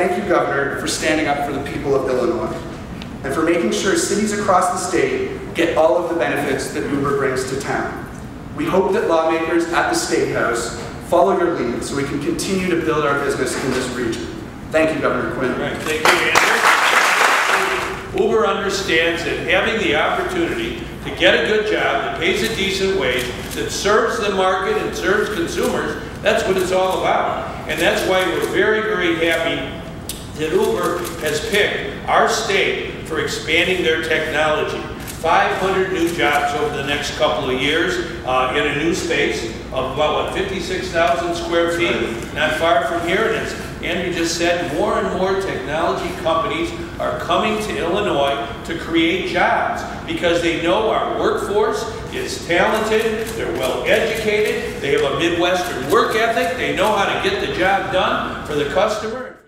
thank you, Governor, for standing up for the people of Illinois and for making sure cities across the state get all of the benefits that Uber brings to town. We hope that lawmakers at the State House follow your lead so we can continue to build our business in this region. Thank you, Governor Quinn. Thank you, Andrew. Uber understands that having the opportunity to get a good job that pays a decent wage, that serves the market and serves consumers, that's what it's all about. And that's why we're very, very happy that Uber has picked our state for expanding their technology. 500 new jobs over the next couple of years uh, in a new space of about, what, 56,000 square feet, not far from here. And as Andrew just said, more and more technology companies are coming to Illinois to create jobs because they know our workforce is talented, they're well educated, they have a Midwestern work ethic, they know how to get the job done for the customer.